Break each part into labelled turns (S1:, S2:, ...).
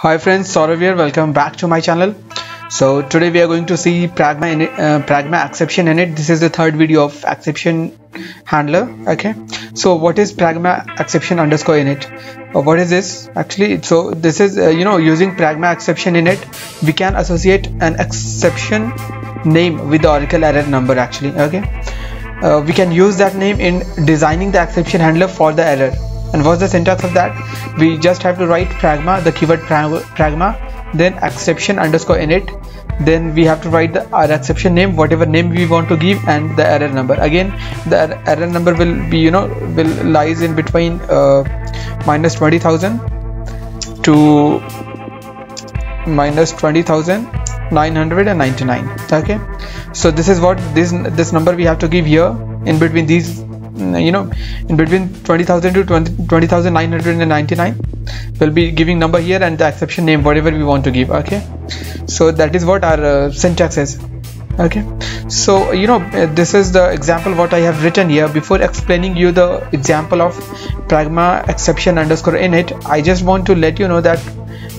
S1: Hi friends, Saurabh here. Welcome back to my channel. So today we are going to see Pragma in uh, Pragma exception init. This is the third video of exception handler. Okay. So what is Pragma exception underscore init? Uh, what is this actually? So this is uh, you know using Pragma exception init, we can associate an exception name with the Oracle error number actually. Okay. Uh, we can use that name in designing the exception handler for the error and what's the syntax of that? We just have to write pragma the keyword pragma then exception underscore init. Then we have to write the our exception name whatever name we want to give and the error number. Again the error number will be you know will lies in between uh, minus 20000 to minus 20999 okay? So this is what this this number we have to give here in between these you know in between 20000 to 20999 we'll be giving number here and the exception name whatever we want to give okay? So that is what our uh, syntax is okay? So you know uh, this is the example what i have written here. Before explaining you the example of pragma exception underscore init i just want to let you know that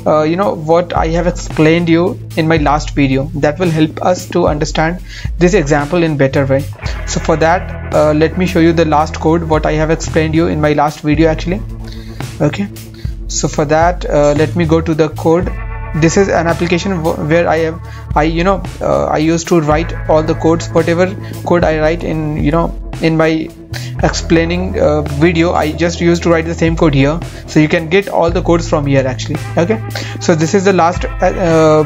S1: uh, you know what I have explained you in my last video. That will help us to understand this example in better way. So for that uh, let me show you the last code what I have explained you in my last video actually. Okay. So for that uh, let me go to the code. This is an application where I have I you know uh, I used to write all the codes whatever code I write in you know in my explaining uh, video I just used to write the same code here. So you can get all the codes from here actually. Okay? So this is the last uh,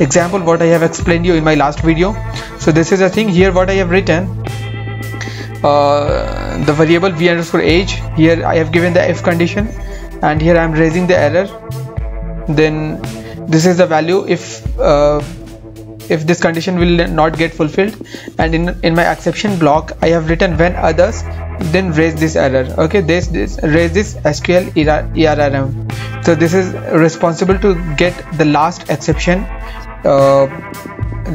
S1: example what I have explained you in my last video. So this is a thing here what I have written. Uh, the variable v underscore age here I have given the if condition. And here I am raising the error. Then this is the value if uh, if this condition will not get fulfilled and in in my exception block i have written when others then raise this error. Okay this this raise this sql errm so this is responsible to get the last exception uh,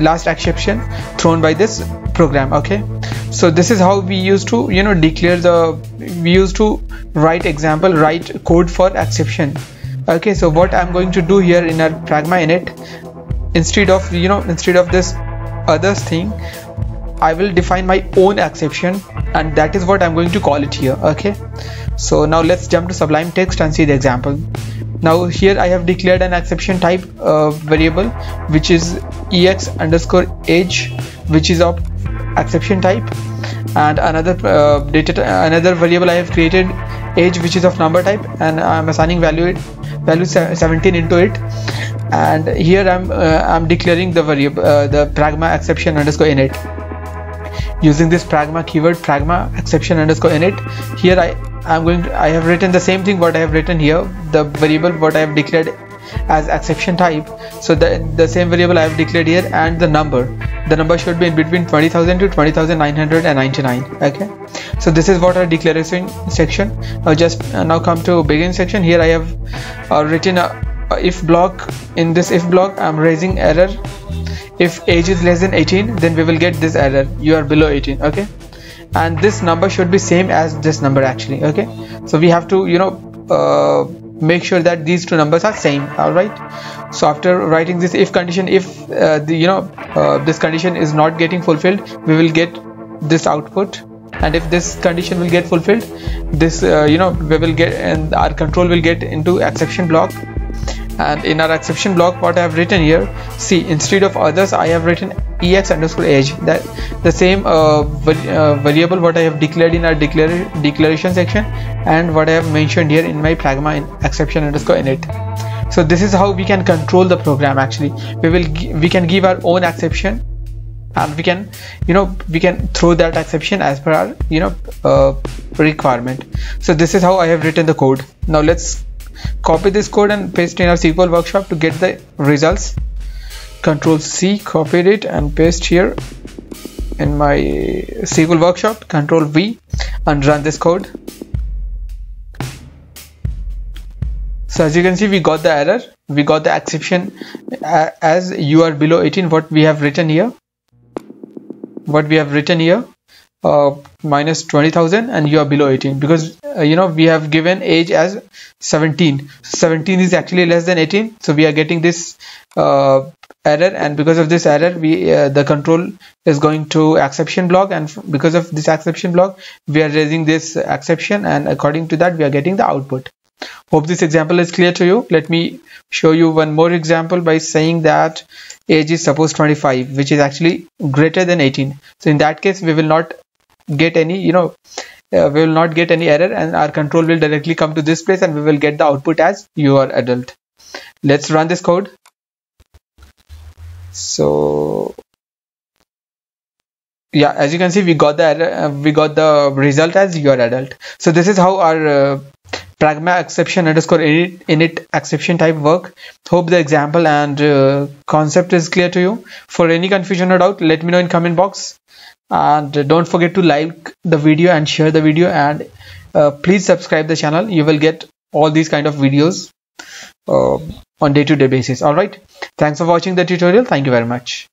S1: last exception thrown by this program okay? So this is how we used to you know declare the we used to write example write code for exception. Okay so what i'm going to do here in our pragma init instead of you know instead of this others thing I will define my own exception and that is what I'm going to call it here okay? So now let's jump to sublime text and see the example. Now here I have declared an exception type uh, variable which is ex underscore age which is of exception type and another uh, data another variable I have created age which is of number type and I'm assigning value value 17 into it and here I'm uh, I'm declaring the variable uh, the pragma exception underscore init. Using this pragma keyword pragma exception underscore init. Here I I'm going to, I have written the same thing what I have written here. The variable what I have declared as exception type. So the the same variable I have declared here and the number. The number should be in between 20,000 to 20,999 okay? So this is what our declaration section. Now just uh, now come to begin section. Here I have uh, written a if block in this if block i'm raising error. If age is less than 18 then we will get this error. You are below 18 okay? And this number should be same as this number actually okay? So we have to you know uh, make sure that these two numbers are same all right so after writing this if condition if uh, the you know uh, this condition is not getting fulfilled we will get this output. And if this condition will get fulfilled this uh, you know we will get and our control will get into exception block and in our exception block what I have written here see instead of others I have written ex underscore age that the same uh, uh, variable what I have declared in our declaration section and what I have mentioned here in my pragma in exception underscore init. So this is how we can control the program actually. We will we can give our own exception and we can you know we can throw that exception as per our you know uh, requirement. So this is how I have written the code. Now let's copy this code and paste in our SQL workshop to get the results. Control C copied it and paste here in my SQL workshop. Control V and run this code. So as you can see we got the error. We got the exception uh, as you are below 18 what we have written here. What we have written here uh, minus 20,000 and you are below 18 because uh, you know we have given age as 17 17 is actually less than 18 so we are getting this uh, error. And because of this error we uh, the control is going to exception block. And because of this exception block we are raising this exception. And according to that we are getting the output. Hope this example is clear to you. Let me show you one more example by saying that age is suppose 25 which is actually greater than 18 so in that case we will not get any you know uh, we will not get any error and our control will directly come to this place and we will get the output as you are adult. Let's run this code. So yeah as you can see we got the error, uh, we got the result as you are adult. So this is how our uh, pragma exception underscore init, init exception type work. Hope the example and uh, concept is clear to you. For any confusion or doubt let me know in comment box and don't forget to like the video and share the video. And uh, please subscribe the channel. You will get all these kind of videos uh, on day-to-day -day basis. All right. Thanks for watching the tutorial. Thank you very much